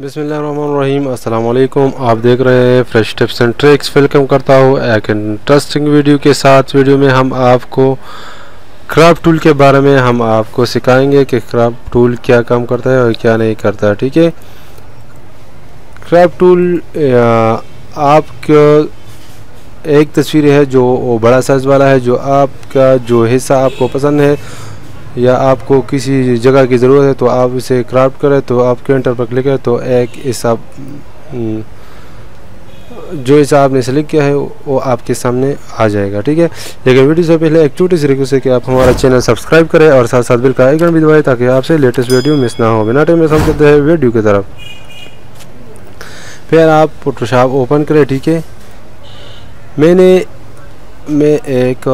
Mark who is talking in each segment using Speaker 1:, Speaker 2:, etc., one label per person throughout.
Speaker 1: बिसमीम अस्सलाम आप देख रहे हैं fresh tips and tricks. Welcome करता हूँ एक इंटरेस्टिंग वीडियो के साथ। वीडियो में हम आपको क्राफ्ट टूल के बारे में हम आपको सिखाएँगे कि क्राफ्ट टूल क्या काम करता है और क्या नहीं करता है, ठीक है? क्राफ्ट टूल आपका एक तस्वीर है जो बड़ा साइज़ वाला है, जो आपका जो हिस्सा आपको पसंद है। या आपको किसी जगह की ज़रूरत है तो आप इसे क्राफ्ट करें तो आप कैंटर पर क्लिक करें तो एक हिसाब हम्म, जो हिसाब आपने सेलेक्ट किया है वो आपके सामने आ जाएगा ठीक है? लेकिन वीडियो से पहले एक छोटी सी रिक्वेस्ट है कि आप हमारा चैनल सब्सक्राइब करें और साथ साथ बिल का आइकन भी दबाएँ ताकि आपसे लेटेस्ट वीडियो मिस ना हो। बिना टाइम में हम हैं वीडियो की तरफ़। फिर आप फोटोशॉप ओपन करें ठीक है? मैंने मैं एक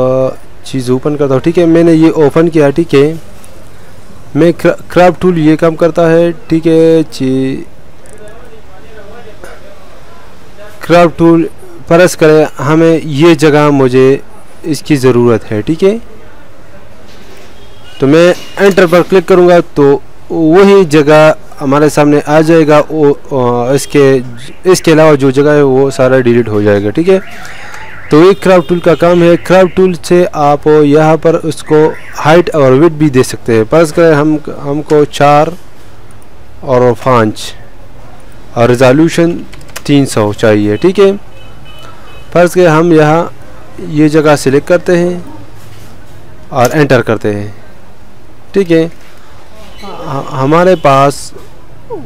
Speaker 1: चीज़ ओपन करता हूँ। ठीक है, मैंने ये ओपन किया, ठीक है। मैं क्राफ्ट टूल ये काम करता है, ठीक है क्राफ्ट टूल परस करें, हमें ये जगह मुझे इसकी ज़रूरत है, ठीक है। तो मैं एंटर पर क्लिक करूँगा तो वही जगह हमारे सामने आ जाएगा, वो इसके इसके अलावा जो जगह है, वो सारा डिलीट हो जाएगा, ठीक है। तो एक क्राफ्ट टूल का काम है क्राफ्ट टूल से आप यहाँ पर उसको हाइट और वेट भी दे सकते हैं। फ़र्ज़ करें हम, हमको चार और पाँच और रिजोल्यूशन तीन सौ चाहिए, ठीक है? फ़र्ज़ के हम यहाँ ये जगह सिलेक्ट करते हैं और एंटर करते हैं, ठीक है, हमारे पास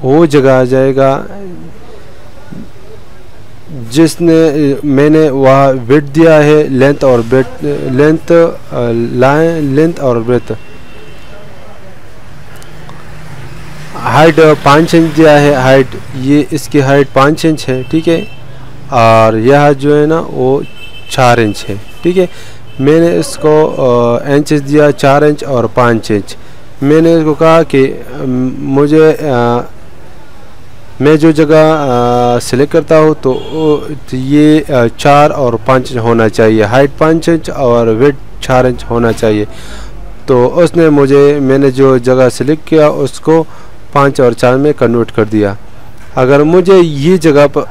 Speaker 1: वो जगह आ जाएगा जिसने मैंने वह वेट दिया है लेंथ और बेट लेंथ लाइन लेंथ और ब्रेथ। हाइट पाँच इंच दिया है हाइट ये इसकी हाइट पाँच इंच है ठीक है? और यह जो है ना वो चार इंच है ठीक है? मैंने इसको इंच दिया चार इंच और पाँच इंच। मैंने इसको कहा कि मुझे आ, मैं जो जगह सिलेक्ट करता हूँ तो, तो ये चार और पाँच इंच होना चाहिए। हाइट पाँच इंच और वेट चार इंच होना चाहिए। तो उसने मुझे मैंने जो जगह सिलेक्ट किया उसको पाँच और चार में कन्वर्ट कर दिया। अगर मुझे ये जगह पर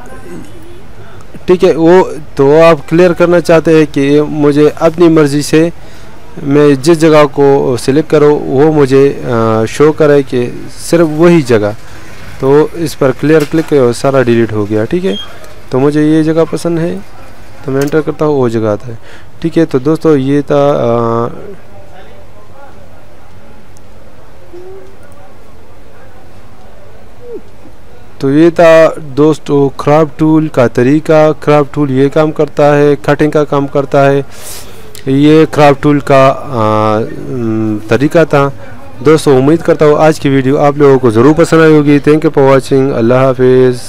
Speaker 1: ठीक है वो तो आप क्लियर करना चाहते हैं कि मुझे अपनी मर्ज़ी से मैं जिस जगह को सिलेक्ट करूँ वो मुझे शो करे कि सिर्फ़ वही जगह। तो इस पर क्लियर क्लिक सारा डिलीट हो गया ठीक है? तो मुझे ये जगह पसंद है तो मैं एंटर करता हूँ वो जगह आता है ठीक है? तो दोस्तों ये था आ, तो ये था दोस्तों क्राफ्ट टूल का तरीका क्राफ्ट टूल ये काम करता है कटिंग का काम करता है ये क्राफ्ट टूल का आ, तरीका था। दोस्तों, उम्मीद करता हूँ आज की वीडियो आप लोगों को ज़रूर पसंद आई होगी। थैंक यू फॉर वॉचिंग अल्लाह हाफिज़।